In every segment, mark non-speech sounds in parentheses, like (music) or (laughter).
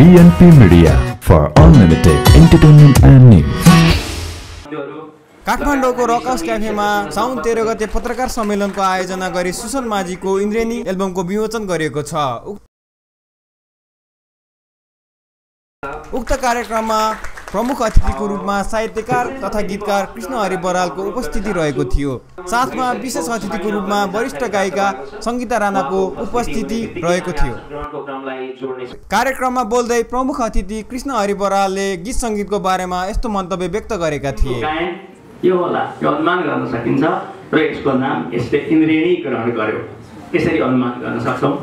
BNP Media for unlimited entertainment and news. काठमाडौँको रकस क्याफेमा साउन तेह्र गते पत्रकार सम्मेलनको आयोजना गरी सुसन माझीको इन्द्रेणी एल्बमको विमोचन गरिएको छ उक- उक्त कार्यक्रममा प्रमुख अतिथिको रूपमा साहित्यकार तथा गीतकार कृष्ण हरि बरालको उपस्थिति रहेको थियो। साथमा विशेष अतिथिको रूपमा वरिष्ठ गायिका सङ्गीता राणाको उपस्थिति रहेको थियो। कार्यक्रममा बोल्दै प्रमुख अतिथि कृष्ण हरि बरालले गीत सङ्गीतको बारेमा यस्तो मन्तव्य व्यक्त गरेका थिए। यो होला यो अनुमान गर्न सकिन्छ र यसको नाम यसले इन्द्रेणी ग्रहण गर्यो। यसरी अनुमान गर्न सक्छौँ।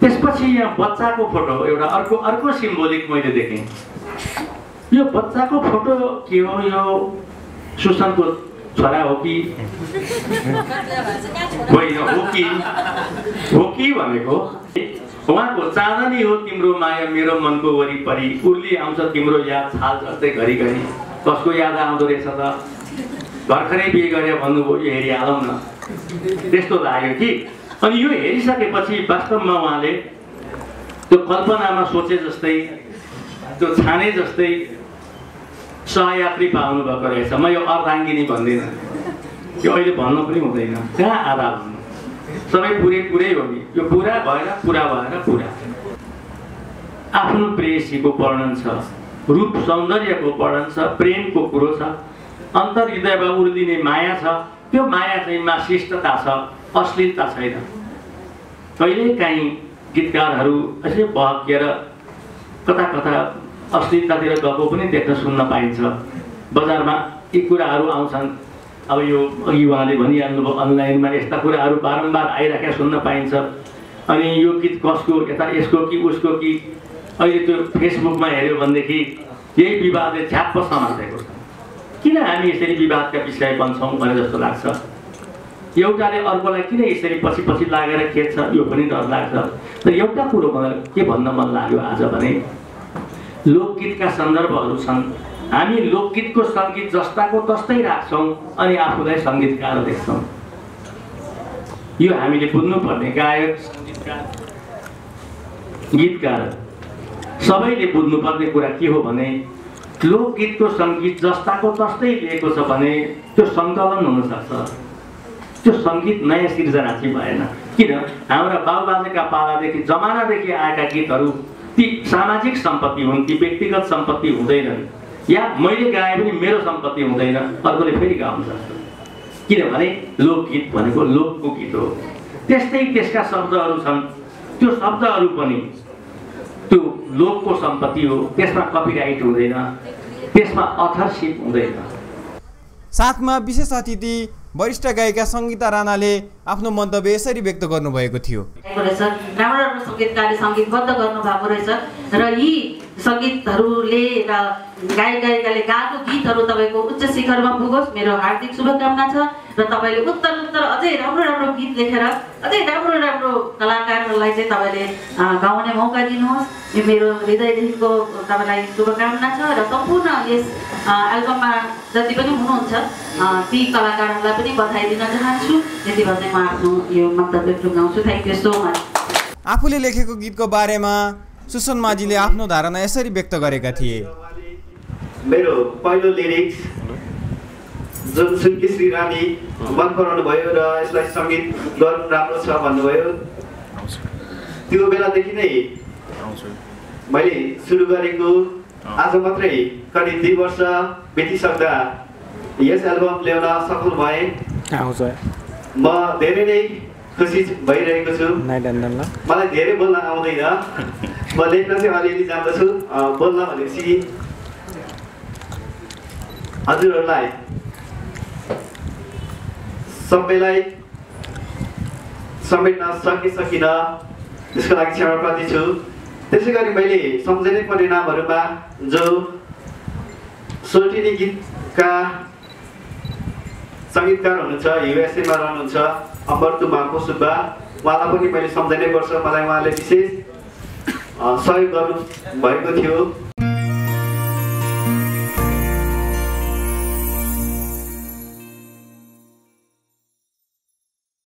त्यसपछि यहाँ बच्चाको फोटो एउटा अर्को अर्को सिम्बोलिक मैले देखेँ। यो बच्चाको फोटो के हो यो सुशान्तको छोरा हो कि? (laughs) होइन हो कि? हो कि भनेको? उहाँको चाँदनी हो तिम्रो माया मेरो मनको वरिपरि। उर्ली आउँछ तिम्रो याद छाल जस्तै घरिघरि। कसको याद आउँदो रहेछ त? भर्खरै बिहे गरेर भन्नुभयो यो हेरिहालौँ न। त्यस्तो लाग्यो कि? अनि यो हेरिसकेपछि वास्तवमा उहाँले त्यो कल्पनामा सोचे जस्तै त्यो छाने जस्तै सहयात्री पाउनु भएको रहेछ। म यो अर्धाङ्गिनी भन्दिनँ। यो अहिले भन्नु पनि हुँदैन। कहाँ आधा भन्नु? सबै पुरै पुरै हो नि। यो पुरा भएर पुरा भएर पुरा। आफ्नो प्रेयसीको वर्णन छ। रूप सौन्दर्यको वर्णन छ। प्रेमको कुरो छ। अन्तर्हृदयमा उर्लिने माया छ। त्यो माया चाहिँ माशिष्टता छ। अश्लीलता छैन। कहिलेकाहीँ गीतकारहरू यसै बहकिएर कता कता अश्लीलतातिर गएको पनि देख्न सुन्न पाइन्छ। बजारमा यी कुराहरू आउँछन्। अब यो अघि उहाँले भनिहाल्नुभयो अनलाइनमा यस्ता कुराहरू बारम्बार आइराखेका सुन्न पाइन्छ। अनि यो गीत कसको यता यसको कि उसको कि अहिले त्यो फेसबुकमा हेऱ्यो भनेदेखि यही विवादले झ्याप्प समातेको छ। किन हामी यसरी विवादका विषय बन्छौँ भने जस्तो लाग्छ? एउटाले अर्कोलाई किन यसरी पछि पछि लागेर खेद्छ यो पनि डर लाग्छ। तर एउटा कुरो मलाई के भन्न मन लाग्यो आज भने लोकगीतका सन्दर्भहरू छन्। हामी लोकगीतको सङ्गीत जस्ताको तस्तै राख्छौँ अनि आफूलाई सङ्गीतकार देख्छौँ। यो हामीले बुझ्नुपर्ने गायक सङ्गीतकार गीतकार सबैले बुझ्नुपर्ने कुरा के हो भने लोकगीतको सङ्गीत जस्ताको तस्तै लिएको छ भने त्यो सङ्कलन हुनसक्छ। त्यो सङ्गीत नयाँ सिर्जना चाहिँ भएन। किन? हाम्रा बाबुबाजेका पालादेखि जमानादेखि आएका गीतहरू ती सामाजिक सम्पत्ति हुन् ती व्यक्तिगत सम्पत्ति हुँदैनन्। या मैले गाए पनि मेरो सम्पत्ति हुँदैन अर्कोले फेरि गाउन सक्छ। किनभने लोकगीत भनेको लोकको गीत हो। त्यस्तै त्यसका शब्दहरू छन्। त्यो शब्दहरू पनि त्यो लोकको सम्पत्ति हो त्यसमा कपिराइट हुँदैन त्यसमा अथरसिप हुँदैन। साथमा विशेष अतिथि वरिष्ठ गायिका सङ्गीता राणाले आफ्नो मन्तव्य यसरी व्यक्त गर्नुभएको थियो। राम्रो राम्रो सङ्गीतकारले सङ्गीतबद्ध गर्नुभएको रहेछ। र यी सङ्गीतहरूले र गायक गायिकाले गाएको गीतहरू तपाईँको उच्च शिखरमा पुगोस्। मेरो हार्दिक शुभकामना छ र तपाईँले उत्तर उत्तर अझै राम्रो राम्रो गीत लेखेर अझै राम्रो राम्रो कलाकारहरूलाई चाहिँ तपाईँले गाउने मौका दिनुहोस्। यो मेरो हृदयदेखिको तपाईँलाई शुभकामना छ र सम्पूर्ण यस एल्बममा जति पनि हुनुहुन्छ ती कलाकारहरूलाई पनि बधाई दिन चाहन्छु। यति भन्दै म आफ्नो यो मन्तव्य टुङ्गाउँछु। थ्याङ्क यू सो मच आफूले लेखेको गीतको बारेमा सुसन माझीले आफ्नो धारणा यसरी व्यक्त गरेका थिए। मेरो पहिलो लिरिक्स जुन सुन्की श्री रानी मन पराउनु भयो र यसलाई सङ्गीत गर्नु राम्रो छ भन्नुभयो त्यो बेलादेखि नै मैले सुरु गरेको आज मात्रै करिब दुई वर्ष बितिसक्दा यस एल्बम ल्याउन सफल भएँ। म धेरै नै खुसी भइरहेको छु मलाई धेरै बोल्न आउँदैन म लेख्न चाहिँ अलिअलि जान्दछु बोल्न भनेपछि हजुरहरूलाई सबैलाई समेट्न सके सकिनँ त्यसको लागि क्षमाप्रति छु त्यसै गरी मैले सम्झनै पर्ने नामहरूमा जो सोल्टिनी गीतका सङ्गीतकार हुनुहुन्छ युएसएमा रहनुहुन्छ अम्बर्तु माको सुब्बा उहाँलाई पनि मैले सम्झनै पर्छ मलाई उहाँले विशेष सहयोग गर्नु भएको थियो।